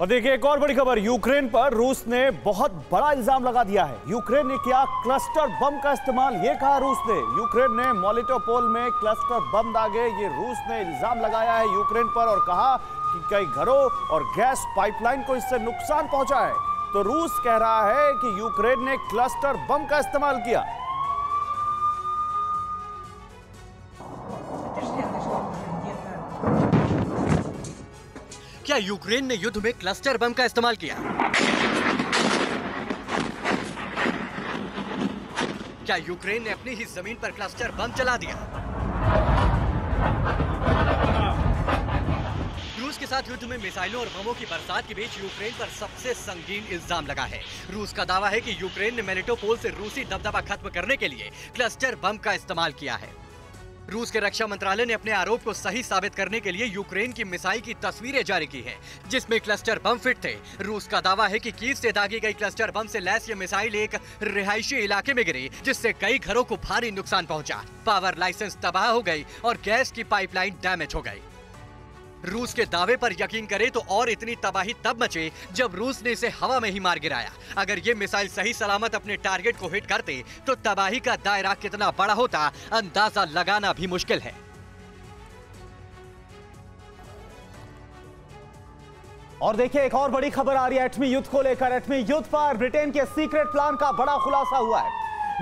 और देखिए, एक और बड़ी खबर, यूक्रेन पर रूस ने बहुत बड़ा इल्ज़ाम लगा दिया है। यूक्रेन ने किया क्लस्टर बम का इस्तेमाल, ये कहा रूस ने। यूक्रेन ने मोलिटोपोल में क्लस्टर बम दागे, ये रूस ने इल्ज़ाम लगाया है यूक्रेन पर और कहा कि कई घरों और गैस पाइपलाइन को इससे नुकसान पहुँचा है। तो रूस कह रहा है कि यूक्रेन ने क्लस्टर बम का इस्तेमाल किया। क्या यूक्रेन ने युद्ध में क्लस्टर बम का इस्तेमाल किया? क्या यूक्रेन ने अपनी ही ज़मीन पर क्लस्टर बम चला दिया? रूस के साथ युद्ध में मिसाइलों और बमों की बरसात के बीच यूक्रेन पर सबसे संगीन इल्ज़ाम लगा है। रूस का दावा है कि यूक्रेन ने मेलिटोपोल से रूसी दबदबा खत्म करने के लिए क्लस्टर बम का इस्तेमाल किया है। रूस के रक्षा मंत्रालय ने अपने आरोप को सही साबित करने के लिए यूक्रेन की मिसाइल की तस्वीरें जारी की हैं, जिसमें क्लस्टर बम फिट थे। रूस का दावा है कि कीव से दागी गई क्लस्टर बम से लैस ये मिसाइल एक रिहायशी इलाके में गिरी जिससे कई घरों को भारी नुकसान पहुँचा। पावर लाइसेंस तबाह हो गई और गैस की पाइपलाइन डैमेज हो गई। रूस के दावे पर यकीन करें तो और इतनी तबाही तब मचे जब रूस ने इसे हवा में ही मार गिराया। अगर ये मिसाइल सही सलामत अपने टारगेट को हिट करते तो तबाही का दायरा कितना बड़ा होता, अंदाज़ा लगाना भी मुश्किल है। और देखिए, एक और बड़ी खबर आ रही है। एटमी युद्ध को लेकर, एटमी युद्ध पर ब्रिटेन के सीक्रेट प्लान का बड़ा खुलासा हुआ है।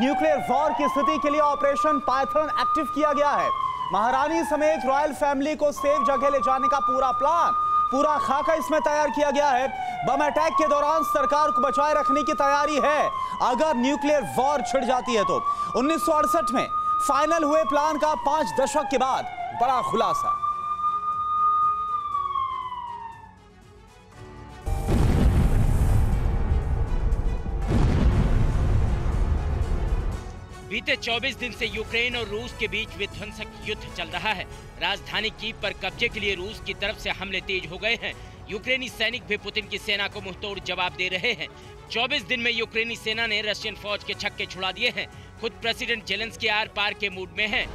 न्यूक्लियर वॉर की स्थिति के लिए ऑपरेशन पाइथन एक्टिव किया गया है। महारानी समेत रॉयल फैमिली को सेफ़ जगह ले जाने का पूरा प्लान। पूरा खाका इसमें तैयार किया गया है। बम अटैक के दौरान सरकार को बचाए रखने की तैयारी है। अगर न्यूक्लियर वॉर छिड़ जाती है तो। उन्नीस सौ अड़सठ में फाइनल हुए प्लान का पाँच दशक के बाद बड़ा खुलासा। बीते 24 दिन से यूक्रेन और रूस के बीच विध्वंसक युद्ध चल रहा है। राजधानी कीव पर कब्जे के लिए रूस की तरफ़ से हमले तेज हो गए हैं। यूक्रेनी सैनिक भी पुतिन की सेना को मुंहतोड़ जवाब दे रहे हैं। 24 दिन में यूक्रेनी सेना ने रशियन फौज के छक्के छुड़ा दिए हैं। खुद प्रेसिडेंट जेलेंस के आर पार के मूड में हैं।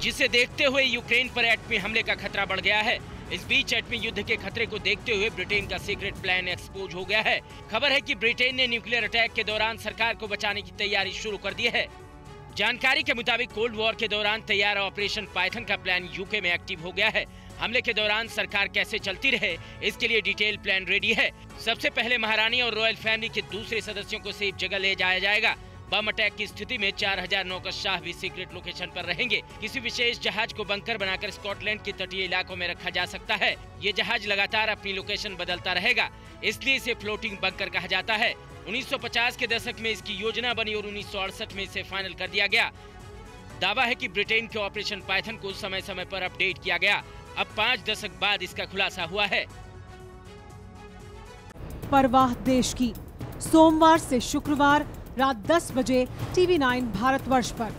जिसे देखते हुए यूक्रेन पर एटमी हमले का खतरा बढ़ गया है। इस बीच एटमी युद्ध के खतरे को देखते हुए ब्रिटेन का सीक्रेट प्लान एक्सपोज हो गया है। खबर है कि ब्रिटेन ने न्यूक्लियर अटैक के दौरान सरकार को बचाने की तैयारी शुरू कर दी है। जानकारी के मुताबिक कोल्ड वॉर के दौरान तैयार ऑपरेशन पाइथन का प्लान यूके में एक्टिव हो गया है। हमले के दौरान सरकार कैसे चलती रहे, इसके लिए डिटेल प्लान रेडी है। सबसे पहले महारानी और रॉयल फैमिली के दूसरे सदस्यों को सेफ़ जगह ले जाया जाएगा। बम अटैक की स्थिति में 4000 नौकरशाह भी सीक्रेट लोकेशन पर रहेंगे। किसी विशेष जहाज़ को बंकर बनाकर स्कॉटलैंड के तटीय इलाकों में रखा जा सकता है। ये जहाज़ लगातार अपनी लोकेशन बदलता रहेगा, इसलिए इसे फ्लोटिंग बंकर कहा जाता है। 1950 के दशक में इसकी योजना बनी और उन्नीस सौ अड़सठ में इसे फाइनल कर दिया गया। दावा है कि ब्रिटेन के ऑपरेशन पाइथन को समय समय पर अपडेट किया गया। अब पाँच दशक बाद इसका खुलासा हुआ है। परवाह देश की। सोमवार से शुक्रवार रात 10 बजे टीवी 9 भारतवर्ष पर।